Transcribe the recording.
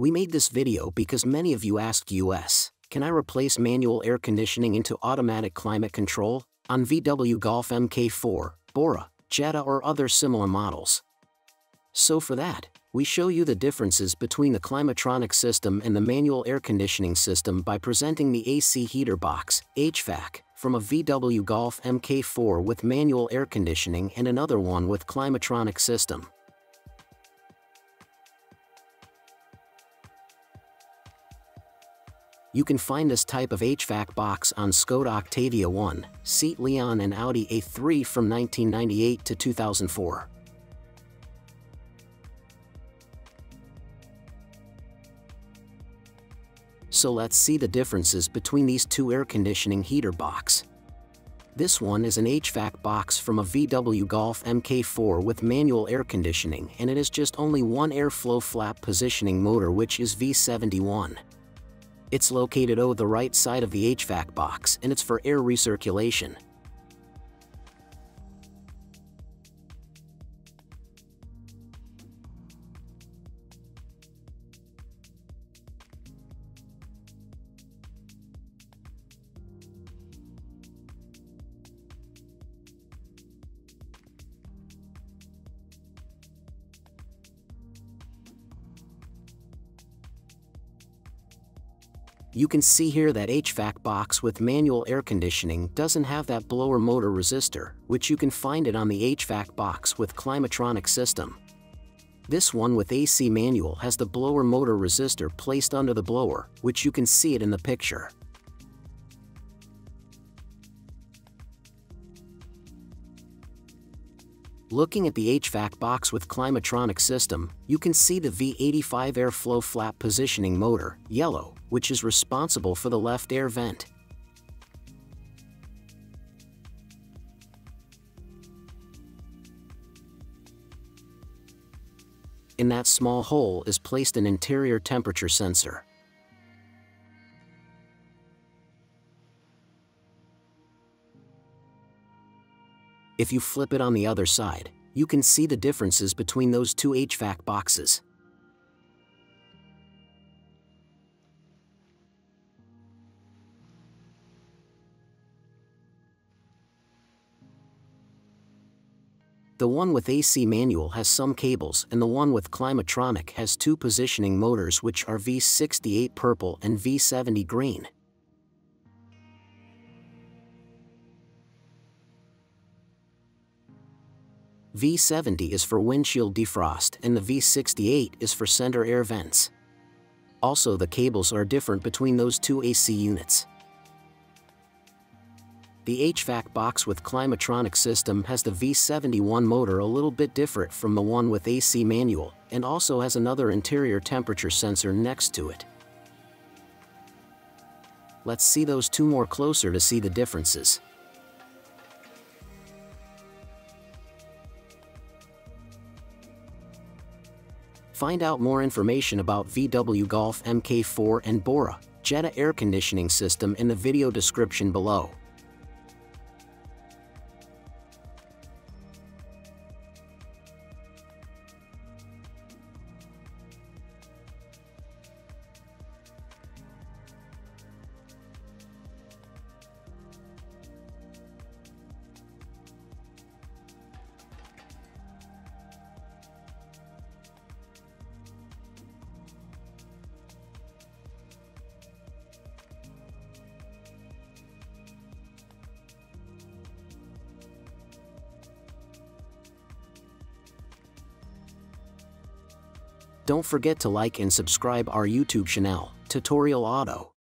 We made this video because many of you asked US, can I replace manual air conditioning into automatic climate control on VW Golf MK4, Bora, Jetta or other similar models? So for that, we show you the differences between the Climatronic system and the manual air conditioning system by presenting the AC heater box, HVAC, from a VW Golf MK4 with manual air conditioning and another one with Climatronic system. You can find this type of HVAC box on Skoda Octavia 1, Seat Leon and Audi A3 from 1998 to 2004. So let's see the differences between these two air conditioning heater box. This one is an HVAC box from a VW Golf MK4 with manual air conditioning and it is just only one airflow flap positioning motor which is V71. It's located over the right side of the HVAC box and it's for air recirculation. You can see here that HVAC box with manual air conditioning doesn't have that blower motor resistor, which you can find it on the HVAC box with Climatronic system. This one with AC manual has the blower motor resistor placed under the blower, which you can see it in the picture. Looking at the HVAC box with Climatronic system, you can see the V85 airflow flap positioning motor, yellow, which is responsible for the left air vent. In that small hole is placed an interior temperature sensor. If you flip it on the other side, you can see the differences between those two HVAC boxes. The one with AC manual has some cables and the one with Climatronic has two positioning motors which are V68 purple and V70 green. V70 is for windshield defrost and the V68 is for center air vents. Also the cables are different between those two AC units. The HVAC box with Climatronic system has the V71 motor a little bit different from the one with AC manual, and also has another interior temperature sensor next to it. Let's see those two more closer to see the differences. Find out more information about VW Golf MK4 and Bora, Jetta air conditioning system in the video description below. Don't forget to like and subscribe our YouTube channel, Tutorial Auto.